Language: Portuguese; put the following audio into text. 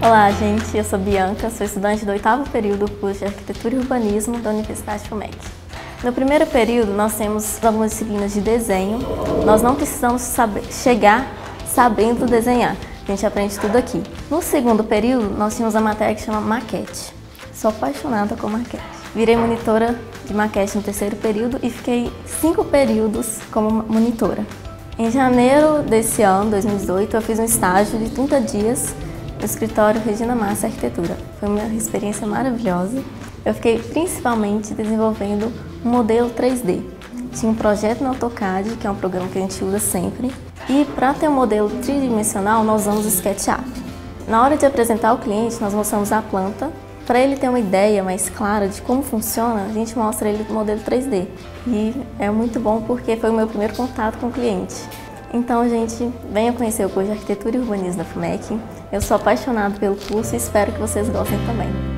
Olá, gente. Eu sou Bianca, sou estudante do oitavo período do curso de Arquitetura e Urbanismo da Universidade FUMEC. No primeiro período, nós temos algumas disciplinas de desenho. Nós não precisamos saber, chegar sabendo desenhar. A gente aprende tudo aqui. No segundo período, nós tínhamos a matéria que chama maquete. Sou apaixonada com maquete. Virei monitora de maquete no terceiro período e fiquei cinco períodos como monitora. Em janeiro desse ano, 2018, eu fiz um estágio de 30 dias no escritório Regina Massa Arquitetura. Foi uma experiência maravilhosa. Eu fiquei principalmente desenvolvendo um modelo 3D. Tinha um projeto no AutoCAD, que é um programa que a gente usa sempre, e para ter um modelo tridimensional, nós usamos o SketchUp. Na hora de apresentar ao cliente, nós mostramos a planta. Para ele ter uma ideia mais clara de como funciona, a gente mostra ele o modelo 3D. E é muito bom porque foi o meu primeiro contato com o cliente. Então, gente, venha conhecer o curso de Arquitetura e Urbanismo da FUMEC. Eu sou apaixonada pelo curso e espero que vocês gostem também.